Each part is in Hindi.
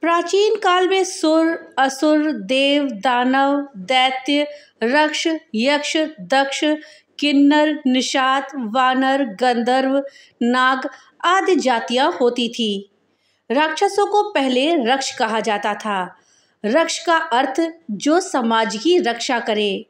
प्राचीन काल में सुर, असुर, देव, दानव, दैत्य, रक्ष, यक्ष, दक्ष, किन्नर, निषाद, वानर, गंधर्व, नाग आदि जातियाँ होती थी। राक्षसों को पहले रक्ष कहा जाता था। रक्ष का अर्थ, जो समाज की रक्षा करे।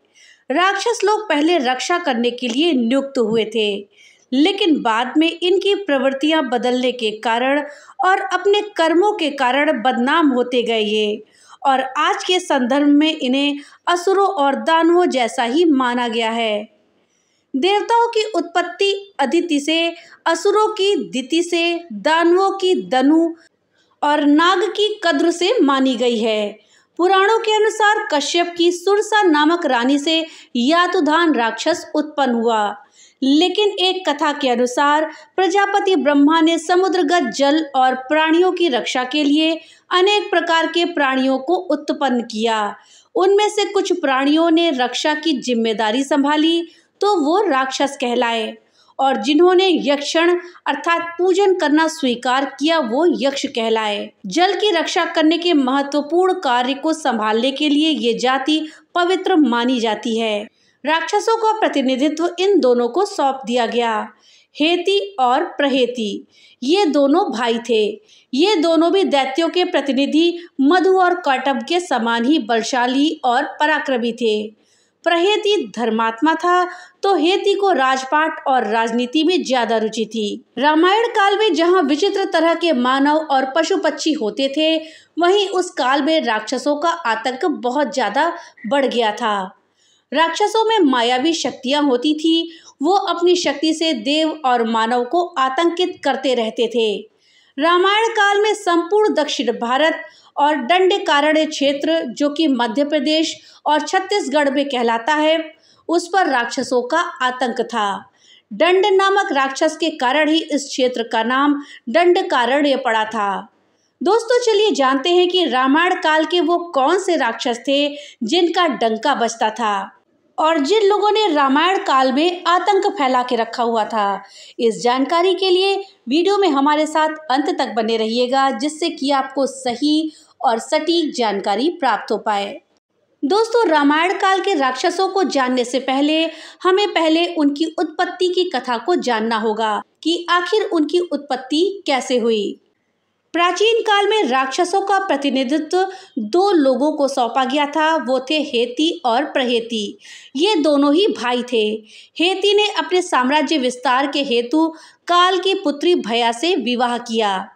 राक्षस लोग पहले रक्षा करने के लिए नियुक्त हुए थे। लेकिन बाद में इनकी प्रवृत्तियाँ बदलने के कारण और अपने कर्मों के कारण बदनाम होते गए ये। और आज के संदर्भ में इन्हें असुरों और दानवों जैसा ही माना गया है। देवताओं की उत्पत्ति अदिति से, असुरों की दिति से, दानवों की दनु और नाग की कद्र से मानी गई है। पुराणों के अनुसार कश्यप की सुरसा नामक रानी से यातुधान राक्षस उत्पन्न हुआ। लेकिन एक कथा के अनुसार, प्रजापति ब्रह्मा ने समुद्रगत जल और प्राणियों की रक्षा के लिए अनेक प्रकार के प्राणियों को उत्पन्न किया। उनमें से कुछ प्राणियों ने रक्षा की ज़िम्मेदारी संभाली तो वो राक्षस कहलाए। और जिन्होंने यक्षण अर्थात पूजन करना स्वीकार किया, वो यक्ष कहलाए। जल की रक्षा करने के महत्वपूर्ण कार्य को संभालने के लिए ये जाति पवित्र मानी जाती है। राक्षसों का प्रतिनिधित्व इन दोनों को सौंप दिया गया। हेती और प्रहेती, ये दोनों भाई थे। ये दोनों भी दैत्यों के प्रतिनिधि, मधु और कौटब के समान ही बलशाली और पराक्रमी थे। प्रहेती धर्मात्मा था तो हेती को राजपाट और राजनीति में ज़्यादा रुचि थी। रामायण काल में जहाँ विचित्र तरह के मानव और पशु पक्षी होते थे, वहीं उस काल में राक्षसों का आतंक बहुत ज़्यादा बढ़ गया था। राक्षसों में मायावी शक्तियाँ होती थी। वो अपनी शक्ति से देव और मानव को आतंकित करते रहते थे। रामायण काल में संपूर्ण दक्षिण भारत और दंड दंडकारण्य क्षेत्र, जो कि मध्य प्रदेश और छत्तीसगढ़ में कहलाता है, उस पर राक्षसों का आतंक था। दंड नामक राक्षस के कारण ही इस क्षेत्र का नाम दंडकारण्य पड़ा था। दोस्तों, चलिए जानते हैं कि रामायण काल के वो कौन से राक्षस थे, जिनका डंका बजता था। और जिन लोगों ने रामायण काल में आतंक फैला के रखा हुआ था, इस जानकारी के लिए वीडियो में हमारे साथ अंत तक बने रहिएगा, जिससे कि आपको सही और सटीक जानकारी प्राप्त हो पाए। दोस्तों, रामायण काल के राक्षसों को जानने से पहले हमें पहले उनकी उत्पत्ति की कथा को जानना होगा कि आखिर उनकी उत्पत्ति कैसे हुई। प्राचीन काल में राक्षसों का प्रतिनिधित्व दो लोगों को सौंपा गया था, वो थे हेती और प्रहेती। ये दोनों ही भाई थे। हेती ने अपने साम्राज्य विस्तार के हेतु काल की पुत्री भया से विवाह किया।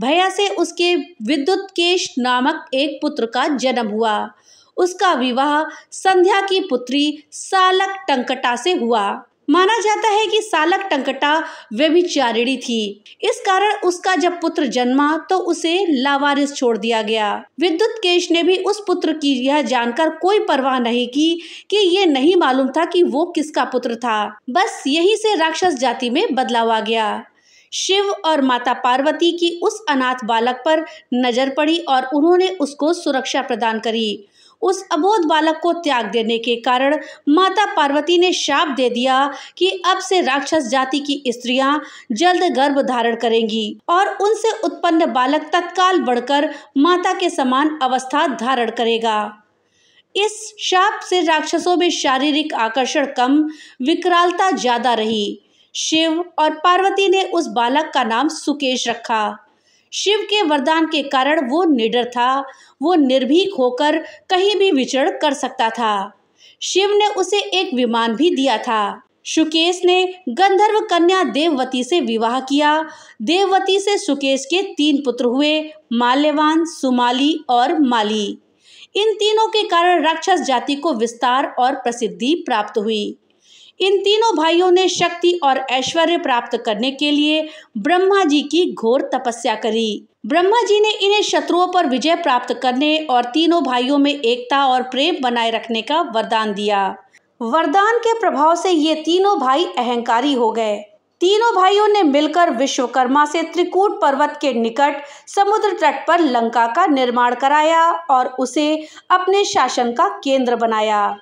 भया से उसके विद्युत केश नामक एक पुत्र का जन्म हुआ। उसका विवाह संध्या की पुत्री सालक टंकटा से हुआ। माना जाता है कि सालक टंकटा व्यभिचारिणी थी। इस कारण उसका जब पुत्र जन्मा तो उसे लावारिस छोड़ दिया गया। विद्युत केश ने भी उस पुत्र की यह जानकर कोई परवाह नहीं की कि ये नहीं मालूम था कि वो किसका पुत्र था। बस यही से राक्षस जाति में बदलाव आ गया। शिव और माता पार्वती की उस अनाथ बालक पर नज़र पड़ी और उन्होंने उसको सुरक्षा प्रदान करी। उस अबोध बालक को त्याग देने के कारण माता पार्वती ने शाप दे दिया कि अब से राक्षस जाति की स्त्रियाँ जल्द गर्भ धारण करेंगी और उनसे उत्पन्न बालक तत्काल बढ़कर माता के समान अवस्था धारण करेगा। इस शाप से राक्षसों में शारीरिक आकर्षण कम, विकरालता ज़्यादा रही। शिव और पार्वती ने उस बालक का नाम सुकेश रखा। शिव के वरदान के कारण वो निडर था। वो निर्भीक होकर कहीं भी विचरण कर सकता था। शिव ने उसे एक विमान भी दिया था। सुकेश ने गंधर्व कन्या देववती से विवाह किया। देववती से सुकेश के तीन पुत्र हुए, माल्यवान, सुमाली और माली। इन तीनों के कारण राक्षस जाति को विस्तार और प्रसिद्धि प्राप्त हुई। इन तीनों भाइयों ने शक्ति और ऐश्वर्य प्राप्त करने के लिए ब्रह्मा जी की घोर तपस्या करी। ब्रह्मा जी ने इन्हें शत्रुओं पर विजय प्राप्त करने और तीनों भाइयों में एकता और प्रेम बनाए रखने का वरदान दिया। वरदान के प्रभाव से ये तीनों भाई अहंकारी हो गए। तीनों भाइयों ने मिलकर विश्वकर्मा से त्रिकूट पर्वत के निकट समुद्र तट पर लंका का निर्माण कराया और उसे अपने शासन का केंद्र बनाया।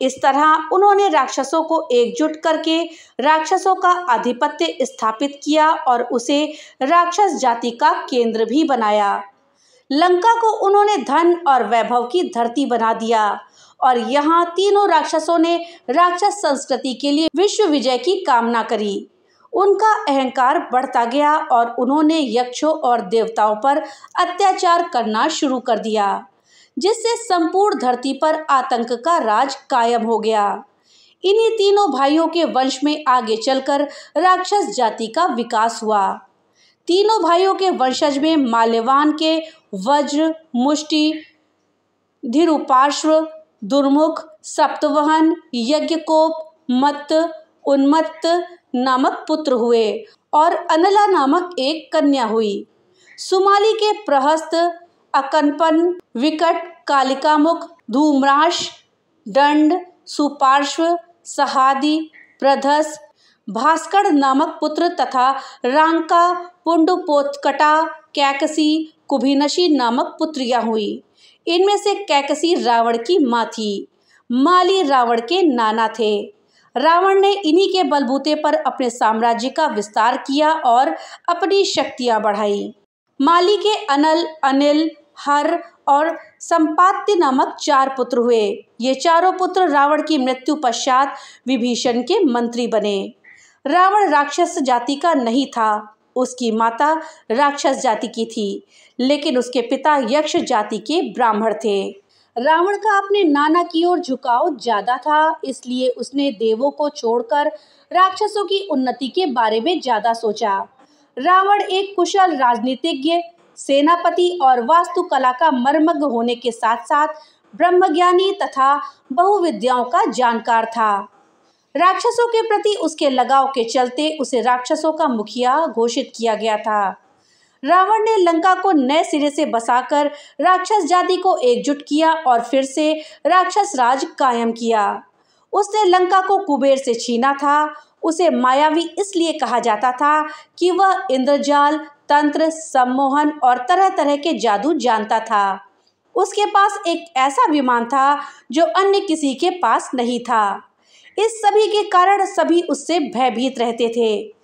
इस तरह उन्होंने राक्षसों को एकजुट करके राक्षसों का आधिपत्य स्थापित किया और उसे राक्षस जाति का केंद्र भी बनाया। लंका को उन्होंने धन और वैभव की धरती बना दिया और यहाँ तीनों राक्षसों ने राक्षस संस्कृति के लिए विश्व विजय की कामना करी। उनका अहंकार बढ़ता गया और उन्होंने यक्षों और देवताओं पर अत्याचार करना शुरू कर दिया। जिससे संपूर्ण धरती पर आतंक का राज कायम हो गया। इन्हीं तीनों भाइयों के वंश में आगे चलकर राक्षस जाति का विकास हुआ। तीनों भाइयों के वंशज में माल्यवान के वज्र, मुष्टि, धीरुपार्श्व, दुर्मुख, सप्तवहन, यज्ञकोप मत उन्मत्त नामक पुत्र हुए और अनला नामक एक कन्या हुई। सुमाली के प्रहस्त अकनपन, विकट, कालिकामुख, धूम्राश, दंड, सुपार्श्व, सहादी, प्रधस, भास्कर नामक पुत्र तथा रांका, पुंडुपोत्कटा, कैकसी, कुभिनशी नामक पुत्रियाँ हुई। इनमें से कैकसी रावण की माँ थी माली रावण के नाना थे। रावण ने इन्हीं के बलबूते पर अपने साम्राज्य का विस्तार किया और अपनी शक्तियाँ बढ़ाई। माली के अनल, अनिल हर और संपात्य नामक चार पुत्र हुए। ये चारों पुत्र रावण की मृत्यु पश्चात विभीषण के मंत्री बने। रावण राक्षस जाति का नहीं था। उसकी माता राक्षस जाति की थी, लेकिन उसके पिता यक्ष जाति के ब्राह्मण थे। रावण का अपने नाना की ओर झुकाव ज़्यादा था, इसलिए उसने देवों को छोड़कर राक्षसों की उन्नति के बारे में ज़्यादा सोचा। रावण एक कुशल राजनीतिज्ञ सेनापति और वास्तुकला का मर्मज्ञ होने के साथ साथ ब्रह्मज्ञानी तथा बहुविद्याओं का जानकार था। राक्षसों के प्रति उसके लगाव के चलते उसे राक्षसों का मुखिया घोषित किया गया था। रावण ने लंका को नए सिरे से बसाकर राक्षस जाति को एकजुट किया और फिर से राक्षस राज कायम किया। उसने लंका को कुबेर से छीना था। उसे मायावी इसलिए कहा जाता था कि वह इंद्रजाल तंत्र, सम्मोहन और तरह तरह के जादू जानता था। उसके पास एक ऐसा विमान था जो अन्य किसी के पास नहीं था। इस सभी के कारण सभी उससे भयभीत रहते थे।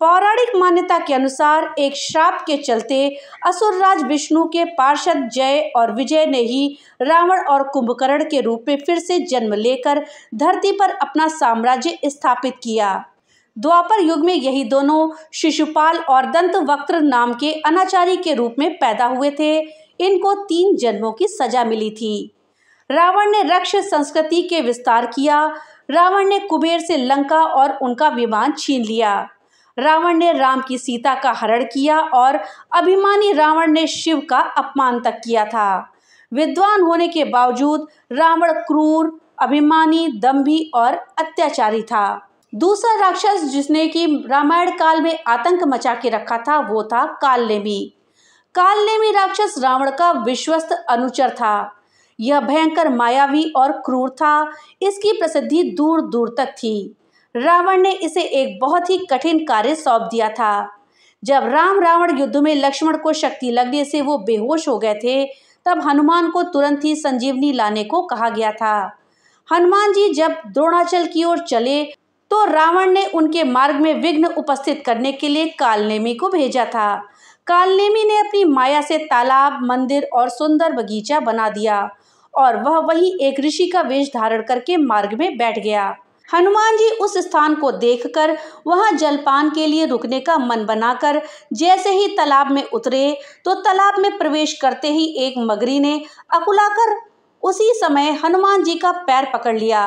पौराणिक मान्यता के अनुसार एक श्राप के चलते असुरराज विष्णु के पार्षद जय और विजय ने ही रावण और कुंभकर्ण के रूप में फिर से जन्म लेकर धरती पर अपना साम्राज्य स्थापित किया। द्वापर युग में यही दोनों शिशुपाल और दंत वक्त्र नाम के अनाचारी के रूप में पैदा हुए थे। इनको तीन जन्मों की सजा मिली थी। रावण ने रक्ष संस्कृति के विस्तार किया। रावण ने कुबेर से लंका और उनका विमान छीन लिया। रावण ने राम की सीता का हरण किया और अभिमानी रावण ने शिव का अपमान तक किया था। विद्वान होने के बावजूद रावण क्रूर, अभिमानी, दम्भी और अत्याचारी था। दूसरा राक्षस जिसने कि रामायण काल में आतंक मचा के रखा था, वो था कालनेमी। कालनेमी राक्षस रावण का विश्वस्त अनुचर था। यह भयंकर मायावी और क्रूर था। इसकी प्रसिद्धि दूर दूर तक थी। रावण ने इसे एक बहुत ही कठिन कार्य सौंप दिया था। जब राम रावण युद्ध में लक्ष्मण को शक्ति लगने से वो बेहोश हो गए थे, तब हनुमान को तुरंत ही संजीवनी लाने को कहा गया था। हनुमान जी जब द्रोणाचल की ओर चले तो रावण ने उनके मार्ग में विघ्न उपस्थित करने के लिए कालनेमी को भेजा था। कालनेमी ने अपनी माया से तालाब, मंदिर और सुंदर बगीचा बना दिया और वह वही एक ऋषि का वेश धारण करके मार्ग में बैठ गया। हनुमान जी उस स्थान को देखकर वहाँ जलपान के लिए रुकने का मन बनाकर जैसे ही तालाब में उतरे तो तालाब में प्रवेश करते ही एक मगरी ने अकुलाकर उसी समय हनुमान जी का पैर पकड़ लिया।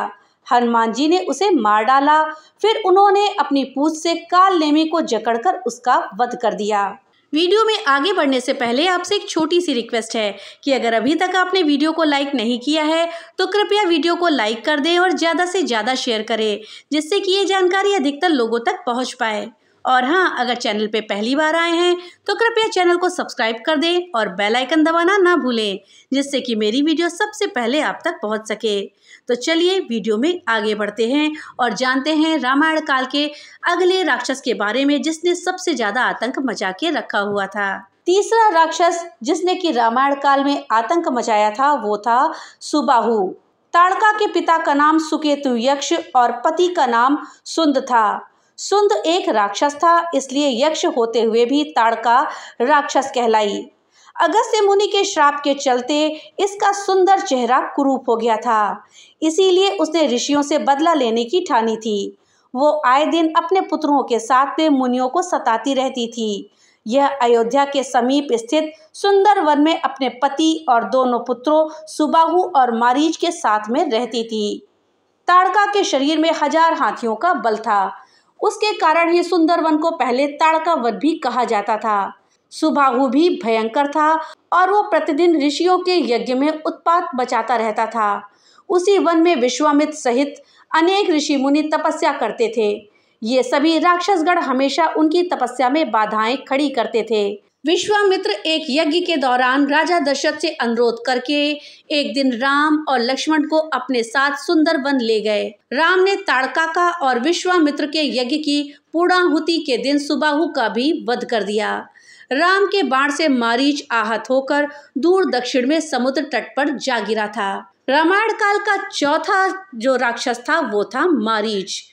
हनुमान जी ने उसे मार डाला। फिर उन्होंने अपनी पूछ से काल लेमे को जकड़कर उसका वध कर दिया। वीडियो में आगे बढ़ने से पहले आपसे एक छोटी सी रिक्वेस्ट है कि अगर अभी तक आपने वीडियो को लाइक नहीं किया है तो कृपया वीडियो को लाइक कर दें और ज़्यादा से ज़्यादा शेयर करें, जिससे कि ये जानकारी अधिकतर लोगों तक पहुँच पाए। और हाँ अगर चैनल पे पहली बार आए हैं तो कृपया चैनल को सब्सक्राइब कर दें और बेल आइकन दबाना ना भूलें, जिससे कि मेरी वीडियो सबसे पहले आप तक पहुँच सके। तो चलिए, वीडियो में आगे बढ़ते हैं और जानते हैं रामायण काल के अगले राक्षस के बारे में, जिसने सबसे ज़्यादा आतंक मचा के रखा हुआ था। तीसरा राक्षस जिसने कि रामायण काल में आतंक मचाया था, वो था सुबाहु। ताड़का के पिता का नाम सुकेतु यक्ष और पति का नाम सुंद था। सुंद एक राक्षस था, इसलिए यक्ष होते हुए भी ताड़का राक्षस कहलाई। अगस्त्य मुनि के श्राप के चलते इसका सुंदर चेहरा कुरूप हो गया था। इसीलिए उसने ऋषियों से बदला लेने की ठानी थी। वो आए दिन अपने पुत्रों के साथ मुनियों को सताती रहती थी। यह अयोध्या के समीप स्थित सुंदर वन में अपने पति और दोनों पुत्रों सुबाहु और मारीच के साथ में रहती थी। ताड़का के शरीर में हज़ार हाथियों का बल था। उसके कारण ही सुंदर वन को पहले ताड़का वन भी कहा जाता था। सुबाहु भी भयंकर था और वो प्रतिदिन ऋषियों के यज्ञ में उत्पात बचाता रहता था। उसी वन में विश्वामित्र सहित अनेक ऋषि मुनि तपस्या करते थे। ये सभी राक्षसगढ़ हमेशा उनकी तपस्या में बाधाएँ खड़ी करते थे। विश्वामित्र एक यज्ञ के दौरान राजा दशरथ से अनुरोध करके एक दिन राम और लक्ष्मण को अपने साथ सुंदर वन ले गए। राम ने ताड़का का और विश्वामित्र के यज्ञ की पूर्णाहुति के दिन सुबाहु का भी वध कर दिया। राम के बाण से मारीच आहत होकर दूर दक्षिण में समुद्र तट पर जा गिरा था। रामायण काल का चौथा जो राक्षस था, वो था मारीच।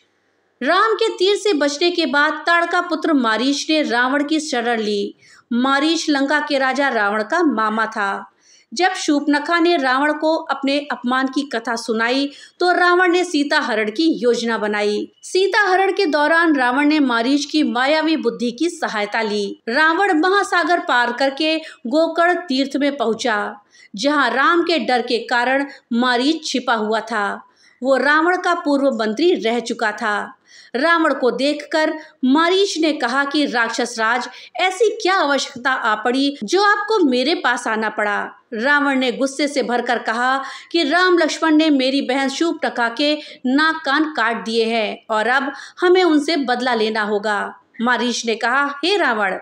राम के तीर से बचने के बाद ताड़का पुत्र मारीच ने रावण की शरण ली। मारीच लंका के राजा रावण का मामा था। जब शूपनखा ने रावण को अपने अपमान की कथा सुनाई तो रावण ने सीता हरण की योजना बनाई। सीता हरण के दौरान रावण ने मारीच की मायावी बुद्धि की सहायता ली। रावण महासागर पार करके गोकर्ण तीर्थ में पहुँचा, जहाँ राम के डर के कारण मारीच छिपा हुआ था। वो रावण का पूर्व मंत्री रह चुका था। रावण को देखकर मारीच ने कहा कि राक्षस राज, ऐसी क्या आवश्यकता आ पड़ी जो आपको मेरे पास आना पड़ा? रावण ने गुस्से से भरकर कहा कि राम लक्ष्मण ने मेरी बहन शूप टका के नाक कान काट दिए हैं और अब हमें उनसे बदला लेना होगा। मारीच ने कहा, हे रावण,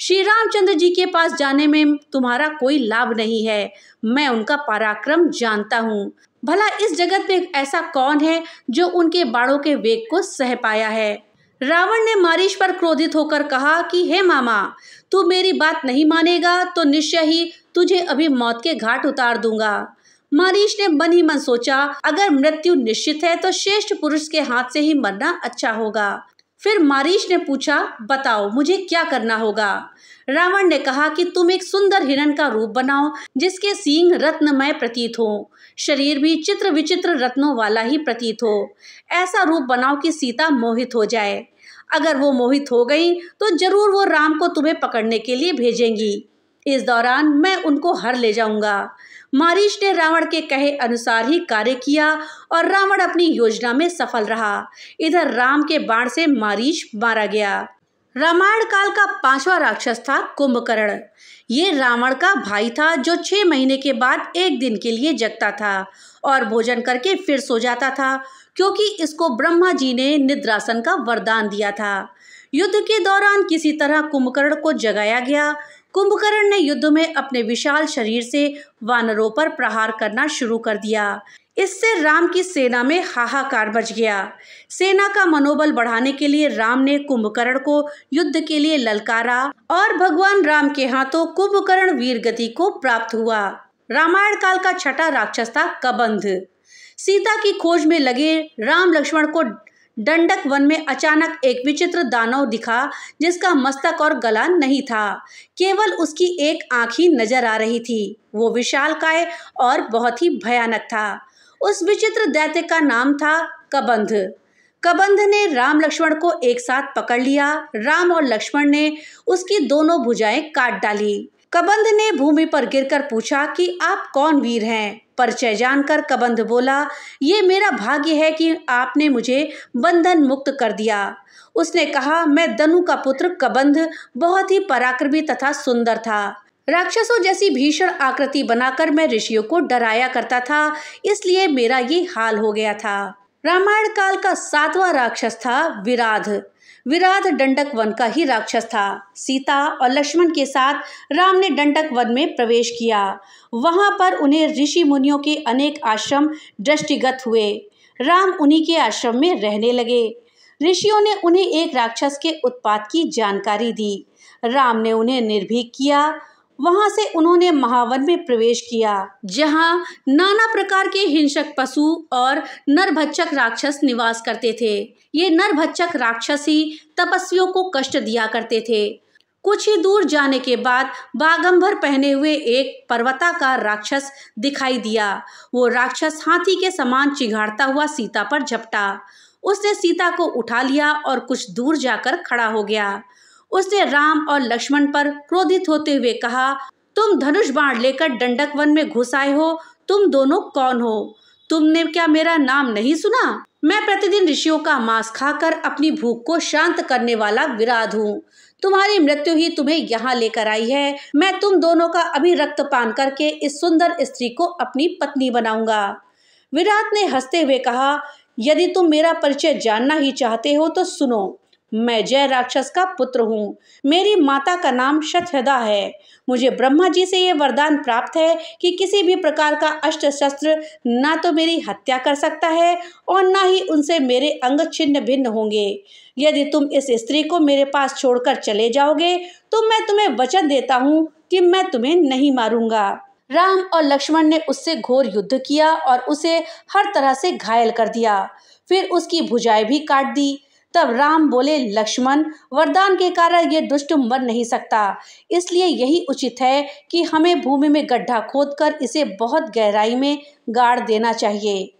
श्री रामचंद्र जी के पास जाने में तुम्हारा कोई लाभ नहीं है। मैं उनका पराक्रम जानता हूँ। भला इस जगत में ऐसा कौन है जो उनके बाड़ों के वेग को सह पाया है? रावण ने मारीश पर क्रोधित होकर कहा कि, हे मामा, तू मेरी बात नहीं मानेगा तो निश्चय ही तुझे अभी मौत के घाट उतार दूँगा मारीश ने मन ही मन सोचा, अगर मृत्यु निश्चित है तो श्रेष्ठ पुरुष के हाथ से ही मरना अच्छा होगा फिर मारीश ने पूछा, बताओ, मुझे क्या करना होगा रावण ने कहा कि, तुम एक सुंदर हिरण का रूप बनाओ, जिसके सींग रत्नमय प्रतीत हो। शरीर भी चित्र विचित्र रत्नों वाला ही प्रतीत हो। ऐसा रूप बनाओ कि सीता मोहित हो जाए। अगर वो मोहित हो गई तो ज़रूर वो राम को तुम्हें पकड़ने के लिए भेजेंगी। इस दौरान मैं उनको हर ले जाऊँगा। मारीश ने रावण के कहे अनुसार ही कार्य किया और रावण अपनी योजना में सफल रहा। इधर राम के बाण से मारीश मारा गया। रामायण काल का पांचवा राक्षस था कुंभकर्ण। ये रावण का भाई था जो छह महीने के बाद एक दिन के लिए जगता था और भोजन करके फिर सो जाता था, क्योंकि इसको ब्रह्मा जी ने निद्रासन का वरदान दिया था। युद्ध के दौरान किसी तरह कुंभकर्ण को जगाया गया। कुंभकर्ण ने युद्ध में अपने विशाल शरीर से वानरों पर प्रहार करना शुरू कर दिया। इससे राम की सेना में हाहाकार बच गया। सेना का मनोबल बढ़ाने के लिए राम ने कुंभकर्ण को युद्ध के लिए ललकारा और भगवान राम के हाथों कुंभकर्ण वीर गति को प्राप्त हुआ। रामायण काल का छठा राक्षस था कबंध। सीता की खोज में लगे राम लक्ष्मण को डंडक वन में अचानक एक विचित्र दानव दिखा, जिसका मस्तक और गला नहीं था। केवल उसकी एक आँख ही नज़र आ रही थी। वो विशाल काय और बहुत ही भयानक था। उस विचित्र दैत्य का नाम था कबंध। कबंध ने राम लक्ष्मण को एक साथ पकड़ लिया। राम और लक्ष्मण ने उसकी दोनों भुजाएँ काट डाली। कबंध ने भूमि पर गिरकर पूछा कि आप कौन वीर हैं? परिचय जानकर कबंध बोला, ये मेरा भाग्य है कि आपने मुझे बंधन मुक्त कर दिया। उसने कहा, मैं दनु का पुत्र कबंध, बहुत ही पराक्रमी तथा सुंदर था। राक्षसों जैसी भीषण आकृति बनाकर मैं ऋषियों को डराया करता था, इसलिए मेरा ये हाल हो गया था। रामायण काल का सातवां राक्षस था विराध। विराध दंडक वन का ही राक्षस था। सीता और लक्ष्मण के साथ राम ने दंडक वन में प्रवेश किया। वहाँ पर उन्हें ऋषि मुनियों के अनेक आश्रम दृष्टिगत हुए। राम उन्हीं के आश्रम में रहने लगे। ऋषियों ने उन्हें एक राक्षस के उत्पात की जानकारी दी। राम ने उन्हें निर्भीक किया वहाँ से उन्होंने महावन में प्रवेश किया, जहाँ नाना प्रकार के हिंसक पशु और नरभक्षक राक्षस निवास करते थे। ये नरभक्षक राक्षस ही तपस्वियों को कष्ट दिया करते थे। कुछ ही दूर जाने के बाद बागंबर पहने हुए एक पर्वताकार राक्षस दिखाई दिया। वो राक्षस हाथी के समान चिघाड़ता हुआ सीता पर झपटा। उसने सीता को उठा लिया और कुछ दूर जाकर खड़ा हो गया। उसने राम और लक्ष्मण पर क्रोधित होते हुए कहा, तुम धनुष बाण लेकर दंडक वन में घुस आए हो। तुम दोनों कौन हो? तुमने क्या मेरा नाम नहीं सुना? मैं प्रतिदिन ऋषियों का मांस खाकर अपनी भूख को शांत करने वाला विराध हूँ। तुम्हारी मृत्यु ही तुम्हें यहाँ लेकर आई है। मैं तुम दोनों का अभी रक्तपान करके इस सुंदर स्त्री को अपनी पत्नी बनाऊँगा। विराट ने हँसते हुए कहा, यदि तुम मेरा परिचय जानना ही चाहते हो तो सुनो। मैं जय राक्षस का पुत्र हूँ। मेरी माता का नाम शतहृदा है। मुझे ब्रह्मा जी से ये वरदान प्राप्त है कि किसी भी प्रकार का अष्ट शस्त्र ना तो मेरी हत्या कर सकता है और ना ही उनसे मेरे अंग छिन्न भिन्न होंगे। यदि तुम इस स्त्री को मेरे पास छोड़कर चले जाओगे तो मैं तुम्हें वचन देता हूँ कि मैं तुम्हें नहीं मारूँगा। राम और लक्ष्मण ने उससे घोर युद्ध किया और उसे हर तरह से घायल कर दिया। फिर उसकी भुजाएँ भी काट दी। तब राम बोले, लक्ष्मण, वरदान के कारण ये दुष्ट मर नहीं सकता। इसलिए यही उचित है कि हमें भूमि में गड्ढा खोदकर इसे बहुत गहराई में गाड़ देना चाहिए।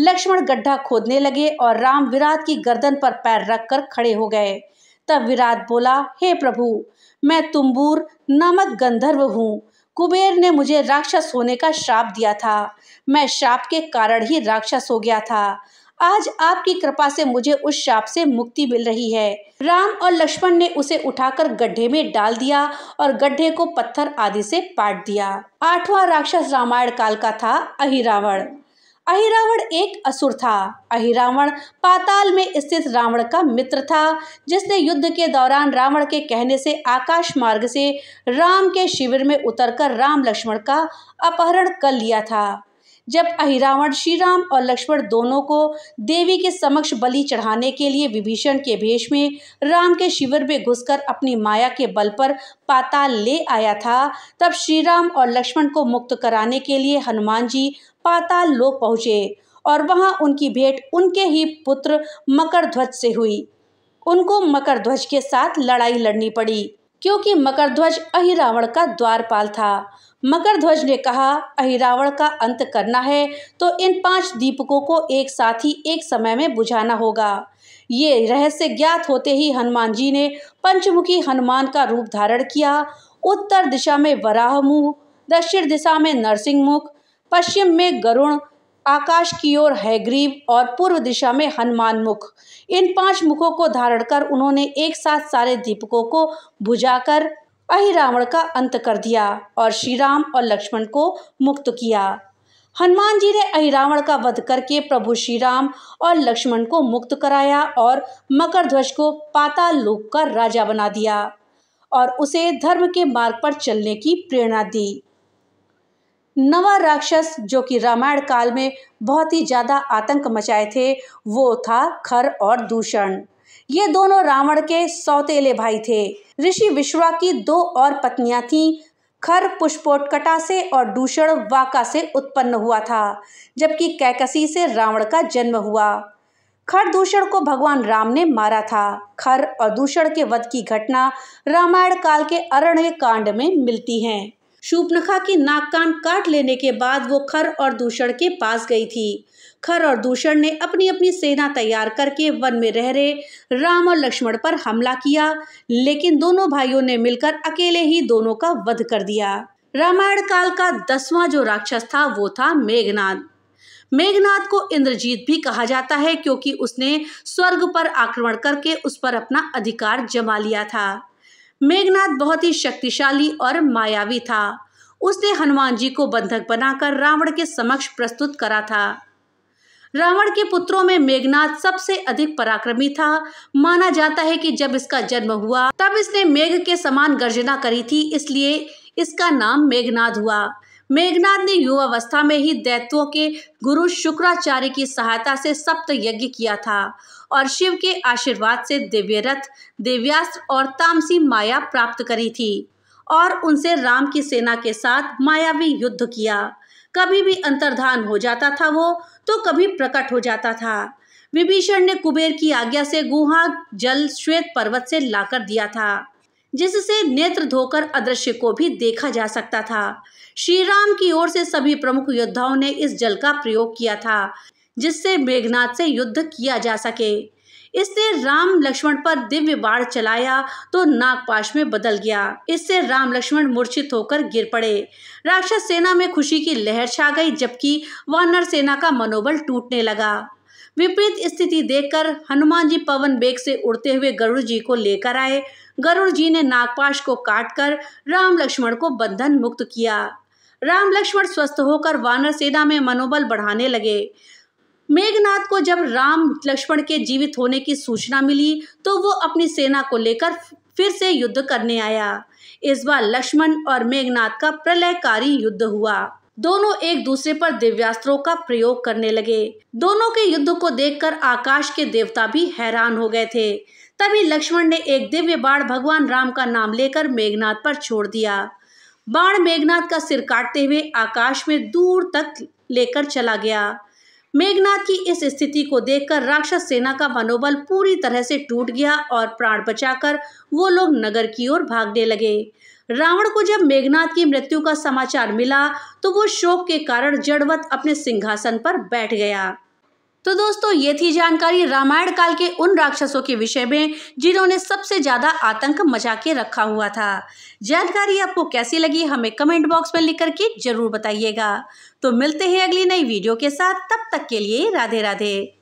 लक्ष्मण गड्ढा खोदने लगे और राम विराट की गर्दन पर पैर रखकर खड़े हो गए। तब विराट बोला, हे प्रभु, मैं तुम्बूर नामक गंधर्व हूँ। कुबेर ने मुझे राक्षस होने का श्राप दिया था। मैं श्राप के कारण ही राक्षस हो गया था। आज आपकी कृपा से मुझे उस शाप से मुक्ति मिल रही है। राम और लक्ष्मण ने उसे उठाकर गड्ढे में डाल दिया और गड्ढे को पत्थर आदि से पाट दिया। आठवां राक्षस रामायण काल का था अहिरावण। अहिरावण एक असुर था। अहिरावण पाताल में स्थित रावण का मित्र था, जिसने युद्ध के दौरान रावण के कहने से आकाश मार्ग से राम के शिविर में उतरकर राम लक्ष्मण का अपहरण कर लिया था। जब अहिरावण श्री राम और लक्ष्मण दोनों को देवी के समक्ष बलि चढ़ाने के लिए विभीषण के भेष में राम के शिविर में घुसकर अपनी माया के बल पर पाताल ले आया था, तब श्री राम और लक्ष्मण को मुक्त कराने के लिए हनुमान जी पाताल लोक पहुँचे और वहाँ उनकी भेंट उनके ही पुत्र मकर ध्वज से हुई। उनको मकर ध्वज के साथ लड़ाई लड़नी पड़ी, क्योंकि मकर ध्वज अहिरावण का द्वारपाल था। मकर ध्वज ने कहा अहिरावण का अंत करना है तो इन पाँच दीपकों को एक साथ ही एक समय में बुझाना होगा। ये रहस्य ज्ञात होते ही हनुमान जी ने पंचमुखी हनुमान का रूप धारण किया। उत्तर दिशा में वराह मुख दक्षिण दिशा में नरसिंह मुख, पश्चिम में गरुण, आकाश की ओर हैग्रीव और पूर्व दिशा में हनुमान मुख। इन पाँच मुखों को धारण कर उन्होंने एक साथ सारे दीपकों को बुझाकर अहिरावण का अंत कर दिया और श्री राम और लक्ष्मण को मुक्त किया। हनुमान जी ने अहिरावण का वध करके प्रभु श्री राम और लक्ष्मण को मुक्त कराया और मकर ध्वज को पाताल लोक का राजा बना दिया और उसे धर्म के मार्ग पर चलने की प्रेरणा दी। नवा राक्षस जो कि रामायण काल में बहुत ही ज़्यादा आतंक मचाए थे, वो था खर और दूषण। ये दोनों रावण के सौतेले भाई थे। ऋषि विश्वा की दो और पत्नियाँ थीं। खर पुष्पोटकटा से और दूषण वाका से उत्पन्न हुआ था, जबकि कैकसी से रावण का जन्म हुआ। खर दूषण को भगवान राम ने मारा था। खर और दूषण के वध की घटना रामायण काल के अरण्य कांड में मिलती है। शूपनखा की नाक कान काट लेने के बाद वो खर और दूषण के पास गई थी। खर और दूषण ने अपनी अपनी सेना तैयार करके वन में रह रहे राम और लक्ष्मण पर हमला किया, लेकिन दोनों भाइयों ने मिलकर अकेले ही दोनों का वध कर दिया। रामायण काल का दसवां जो राक्षस था, वो था मेघनाथ मेघनाथ को इंद्रजीत भी कहा जाता है, क्योंकि उसने स्वर्ग पर आक्रमण करके उस पर अपना अधिकार जमा लिया था। मेघनाथ बहुत ही शक्तिशाली और मायावी था। उसने हनुमान जी को बंधक बनाकर रावण के समक्ष प्रस्तुत करा था। रावण के पुत्रों में मेघनाथ सबसे अधिक पराक्रमी था। माना जाता है कि जब इसका जन्म हुआ, तब इसने मेघ के समान गर्जना करी थी, इसलिए इसका नाम मेघनाथ हुआ। मेघनाथ ने युवावस्था में ही दैत्यों के गुरु शुक्राचार्य की सहायता से सप्त यज्ञ किया था और शिव के आशीर्वाद से दिव्य रथ दिव्यास्त्र और तामसी माया प्राप्त करी थी और उनसे राम की सेना के साथ मायावी युद्ध किया। कभी भी अंतर्धान हो जाता था वो तो कभी प्रकट हो जाता था। विभीषण ने कुबेर की आज्ञा से गुहा जल श्वेत पर्वत से लाकर दिया था, जिससे नेत्र धोकर अदृश्य को भी देखा जा सकता था। श्री राम की ओर से सभी प्रमुख योद्धाओं ने इस जल का प्रयोग किया था, जिससे मेघनाथ से युद्ध किया जा सके। इसने राम लक्ष्मण पर दिव्य बाढ़ चलाया तो नागपाश में बदल गया। इससे राम लक्ष्मण मूर्छित होकर गिर पड़े। राक्षस सेना में खुशी की लहर छा गई, जबकि वानर सेना का मनोबल टूटने लगा। विपरीत स्थिति देखकर हनुमान जी पवन बेग से उड़ते हुए गरुड़ जी को लेकर आए। गरुड़ जी ने नागपाश को काटकर राम लक्ष्मण को बंधन मुक्त किया। राम लक्ष्मण स्वस्थ होकर वानर सेना में मनोबल बढ़ाने लगे। मेघनाथ को जब राम लक्ष्मण के जीवित होने की सूचना मिली तो वो अपनी सेना को लेकर फिर से युद्ध करने आया। इस बार लक्ष्मण और मेघनाथ का प्रलयकारी युद्ध हुआ। दोनों एक दूसरे पर दिव्यास्त्रों का प्रयोग करने लगे। दोनों के युद्ध को देखकर आकाश के देवता भी हैरान हो गए थे। तभी लक्ष्मण ने एक दिव्य बाण भगवान राम का नाम लेकर मेघनाथ पर छोड़ दिया। बाण मेघनाथ का सिर काटते हुए आकाश में दूर तक लेकर चला गया। मेघनाथ की इस स्थिति को देखकर राक्षस सेना का मनोबल पूरी तरह से टूट गया और प्राण बचाकर वो लोग नगर की ओर भागने लगे। रावण को जब मेघनाथ की मृत्यु का समाचार मिला तो वो शोक के कारण जड़वत अपने सिंहासन पर बैठ गया। तो दोस्तों, ये थी जानकारी रामायण काल के उन राक्षसों के विषय में, जिन्होंने सबसे ज़्यादा आतंक मचा के रखा हुआ था। जानकारी आपको कैसी लगी, हमें कमेंट बॉक्स में लिख करके ज़रूर बताइएगा। तो मिलते हैं अगली नई वीडियो के साथ, तब तक के लिए राधे राधे